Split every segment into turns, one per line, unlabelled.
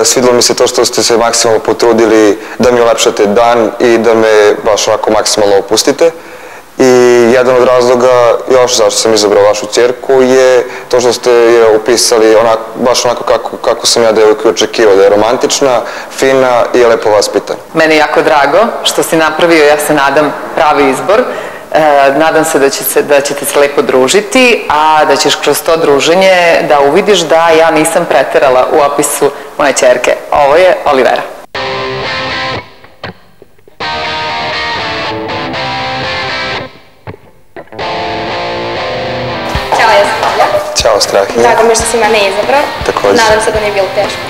E, Svidilo mi se to što ste se maksimalno potrudili da mi ulepšate dan i da me baš onako maksimalno opustite. I jedan od razloga još zašto sam izabrao vašu čerku je to što ste je upisali onak, baš onako kako, kako sam ja devojku očekivao, da je romantična, fina i lepo vaspitana.
Meni je jako drago što si napravio, ja se nadam, pravi izbor. E, nadam se da, će se da ćete se lepo družiti, a da ćeš kroz to druženje da uvidiš da ja nisam preterala u opisu moje čerke. Ovo je Olivera.
Ćao, ja sam Olja.
Ćao, Strahinja.
Drago mi je što si mene izabrao.
Takođe.
Nadam se da nije bilo teško.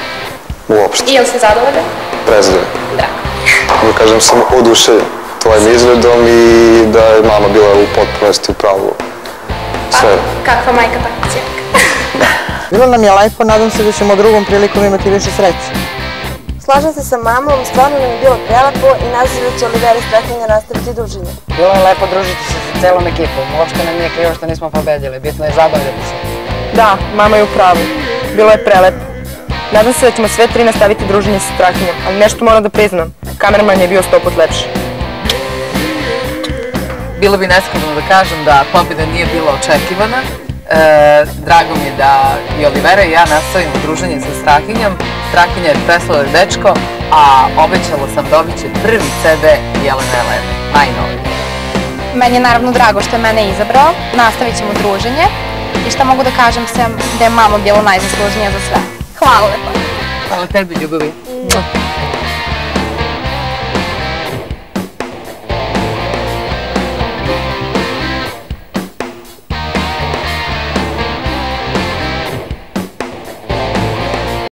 Uopšte.
I jel si zadovoljan?
Prezdoje.
Drago.
Da kažem, sam oduševljen tvojim izgledom i da je mama bila u potpunosti u pravu.
Pa,
Sve.
kakva majka, takva čerka.
Bilo nam je lepo, nadam se da ćemo drugom prilikom imati više sreće.
Slažem se sa mamom, stvarno nam je bilo prelepo i nadam se da će Olivera i Strahinja nastaviti druženje.
Bilo je lepo družiti se sa celom ekipom. Uopšte nam nije krivo što nismo pobedili. Bitno je zabavljati se.
Da, mama je u pravu. Bilo je prelepo. Nadam se da ćemo sve tri nastaviti druženje sa Strahinjom, ali nešto moram da priznam. Kamerman je bio sto put lepši.
Bilo bi neskromno da kažem da pobjeda nije bila očekivana. E, drago mi je da i Olivera i ja nastavimo druženje sa Strahinjom. Strahinja je preslaver dečko, a obećala sam dobit će prvi CD Jelena Elene, najnoviji.
Meni je naravno drago što je mene izabrao. Nastavit ćemo druženje. I šta mogu da kažem sem da je mama bilo najzaslužnija za sve. Hvala lepo.
Hvala tebi, ljubavi.